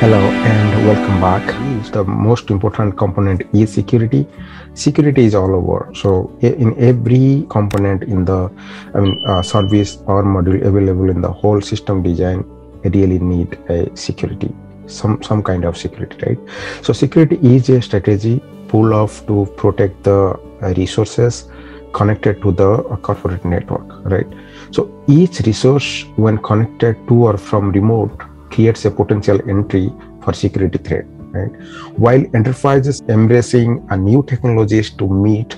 Hello and welcome back. The most important component is security. Security is all over. So in every component in the I mean, uh, service or module available in the whole system design, really need a security, some some kind of security, right? So security is a strategy pull off to protect the resources connected to the corporate network, right? So each resource, when connected to or from remote, creates a potential entry for security threat. Right? While enterprises embracing a new technologies to meet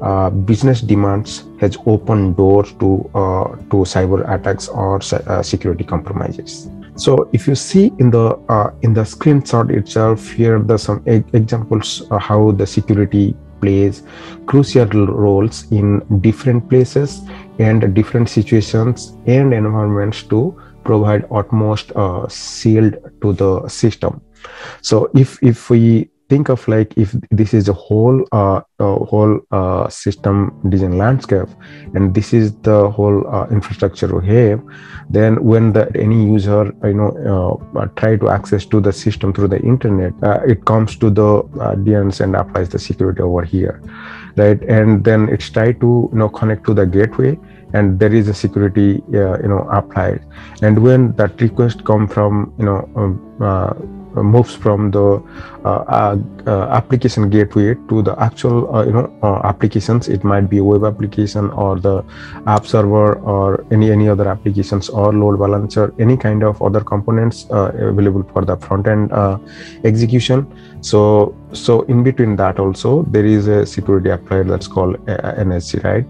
uh, business demands has opened doors to uh, to cyber attacks or uh, security compromises. So if you see in the uh, in the screenshot itself, here are the some e- examples how the security plays crucial roles in different places and different situations and environments to provide utmost uh, shield to the system. So if if we think of like if this is a whole uh, whole uh, system design landscape and this is the whole uh, infrastructure we have then when the any user you know uh, try to access to the system through the internet uh, it comes to the DNS and applies the security over here right? And then it's try to you know connect to the gateway and there is a security you know applied. And when that request come from you know um, moves from the uh, uh, uh, application gateway to the actual you know applications. It might be a web application or the app server or any any other applications or load balancer any kind of other components available for the front end execution. So so in between that also there is a security applied that's called NSG right?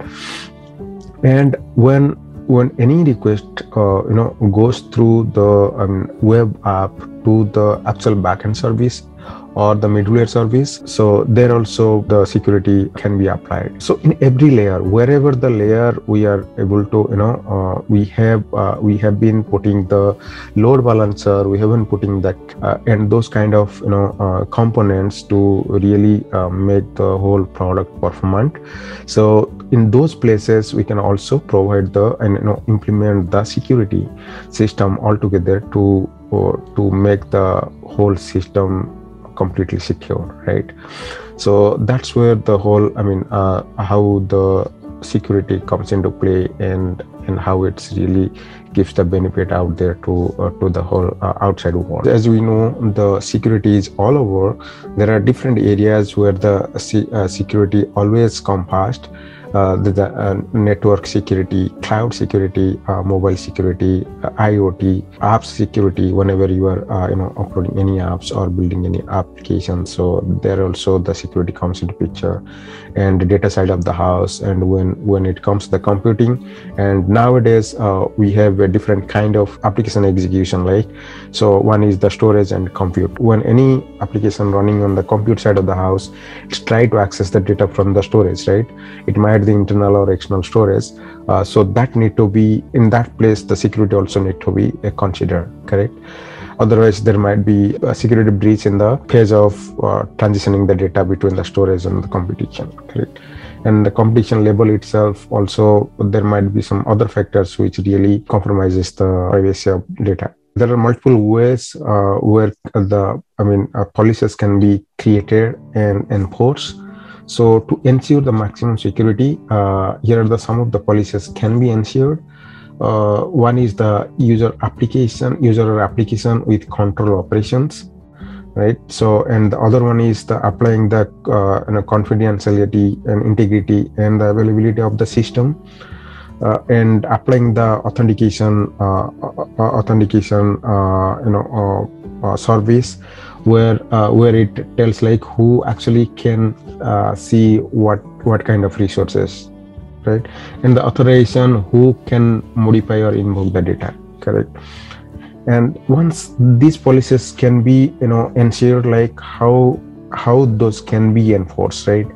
And when when any request uh, you know goes through the um, web app to the actual backend service or the middleware service so there also the security can be applied. So in every layer wherever the layer we are able to you know uh, we have uh, we have been putting the load balancer we have been putting that uh, and those kind of you know uh, components to really uh, make the whole product performant. So in those places we can also provide the and you know implement the security system altogether to to make the whole system completely secure right? So that's where the whole i mean uh, how the security comes into play and and how it's really gives the benefit out there to uh, to the whole uh, outside world. As we know the security is all over. There are different areas where the uh, security always come past uh, the, the uh, network security, cloud security, uh, mobile security, IoT, apps security. Whenever you are, you know, uploading any apps or building any application, so there also the security comes into picture, and the data side of the house. And when when it comes to the computing, and nowadays we have a different kind of application execution. Like, so one is the storage and compute. When any application running on the compute side of the house, it's try to access the data from the storage, right? It might the internal or external storage uh, so that need to be in that place the security also need to be uh, considered correct? Otherwise there might be a security breach in the phase of uh, transitioning the data between the storage and the computation correct? And the competition level itself also there might be some other factors which really compromises the privacy of data. There are multiple ways uh, where the i mean uh, policies can be created and enforced so to ensure the maximum security, uh, here are the some of the policies can be ensured. Uh, one is the user application, user application with control operations, right? So and the other one is the applying the uh, you know, confidentiality and integrity and the availability of the system. Uh, and applying the authentication uh, uh, authentication you know service where uh, where it tells like who actually can uh, see what what kind of resources right? And the authorization who can modify or invoke the data correct? And once these policies can be you know ensured like how how those can be enforced right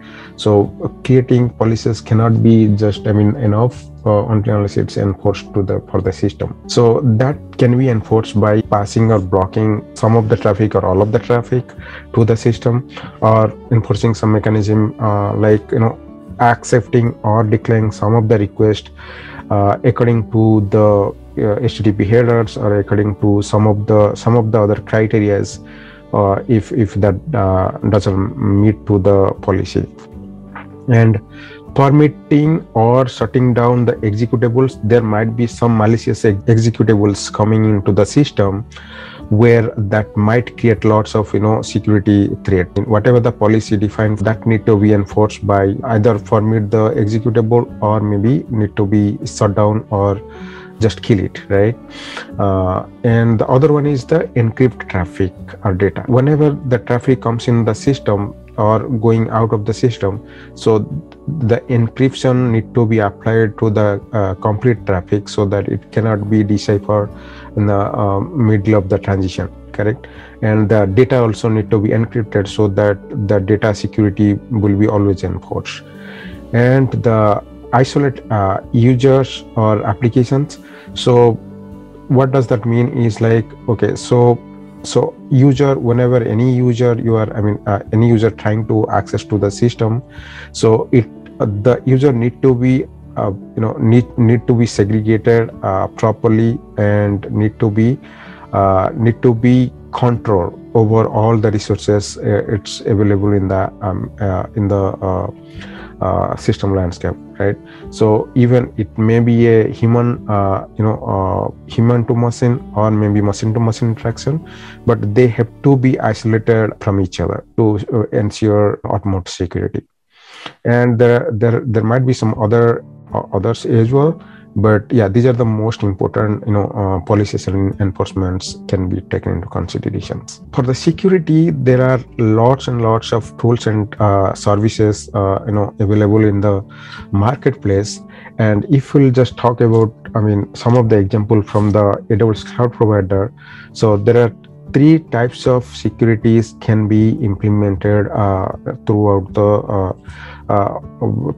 so uh, creating policies cannot be just i mean enough uh, until unless it's enforced to the for the system. So that can be enforced by passing or blocking some of the traffic or all of the traffic to the system or enforcing some mechanism uh, like you know accepting or declining some of the request uh, according to the uh, HTTP headers or according to some of the some of the other criterias uh, if if that uh, doesn't meet to the policy and permitting or shutting down the executables there might be some malicious ex- executables coming into the system where that might create lots of you know security threat. Whatever the policy defined that need to be enforced by either permit the executable or maybe need to be shut down or just kill it right? Uh, and the other one is the encrypt traffic or data. Whenever the traffic comes in the system or going out of the system. So the encryption need to be applied to the uh, complete traffic so that it cannot be deciphered in the uh, middle of the transition correct? And the data also need to be encrypted so that the data security will be always enforced. And the isolate uh, users or applications. So what does that mean is like okay so so user whenever any user you are i mean uh, any user trying to access to the system so it uh, the user need to be uh, you know need need to be segregated uh, properly and need to be uh, need to be control over all the resources uh, it's available in the um, in the uh, system landscape right? So even it may be a human uh, you know uh, human to machine or maybe machine to machine interaction but they have to be isolated from each other to uh, ensure utmost security. And there there, there might be some other uh, others as well but yeah these are the most important you know uh, policies and enforcements can be taken into considerations. For the security there are lots and lots of tools and uh, services uh, you know available in the marketplace. And if we'll just talk about i mean some of the example from the aws cloud provider so there are three types of securities can be implemented uh, throughout the uh, uh,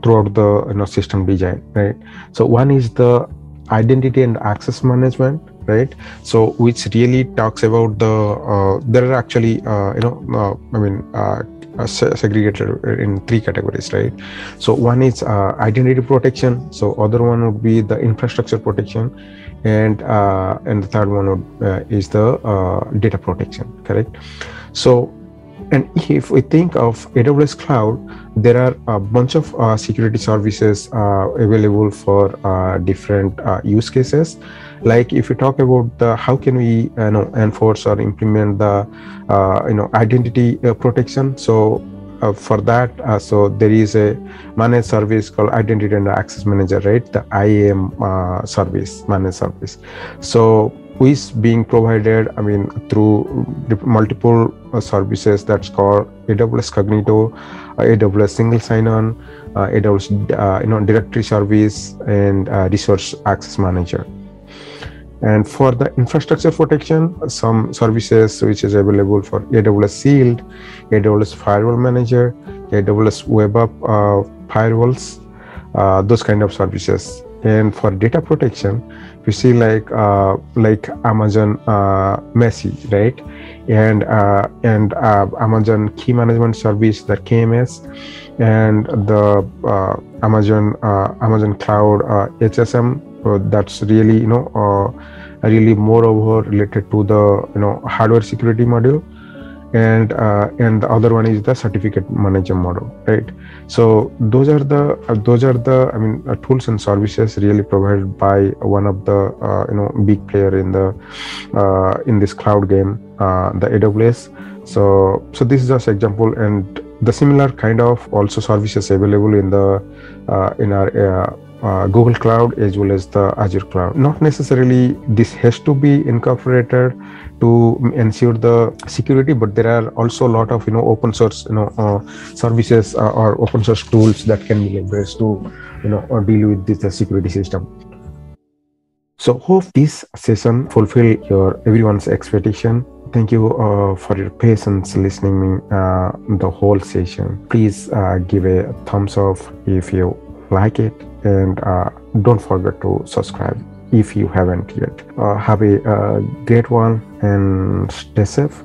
throughout the you know, system design right? So one is the identity and access management right? So which really talks about the uh, there are actually uh, you know uh, i mean uh, segregated in three categories right? So one is uh, identity protection. So other one would be the infrastructure protection. And uh, and the third one would, is the data protection correct? So and if we think of AWS Cloud, there are a bunch of uh, security services uh, available for uh, different uh, use cases. Like if you talk about the how can we you know enforce or implement the uh, you know identity uh, protection. So for that, so there is a managed service called Identity and Access Manager, right? The IAM service, managed service. So is being provided i mean through multiple uh, services that's called aws cognito uh, aws single sign-on uh, aws uh, you know directory service and uh, resource access manager and for the infrastructure protection some services which is available for aws shield aws firewall manager aws web app uh, firewalls those kind of services. And for data protection you see like uh, like amazon uh, right? And uh, and uh, amazon key management service the kms and the uh, amazon uh, amazon cloud hsm that's really you know really moreover related to the you know hardware security module. And uh, and the other one is the certificate manager model right? So those are the uh, those are the i mean uh, tools and services really provided by one of the uh, you know big player in the uh, in this cloud game uh, the aws so so this is just example and the similar kind of also services available in the in our uh, Google Cloud as well as the Azure Cloud. Not necessarily this has to be incorporated to ensure the security, but there are also a lot of you know open source you know uh, services uh, or open source tools that can be leveraged to you know or deal with this uh, security system. So hope this session fulfill your everyone's expectation thank you uh, for your patience listening uh, the whole session please uh, give a thumbs up if you like it and uh, don't forget to subscribe if you haven't yet. Uh, have a uh, great one and stay safe.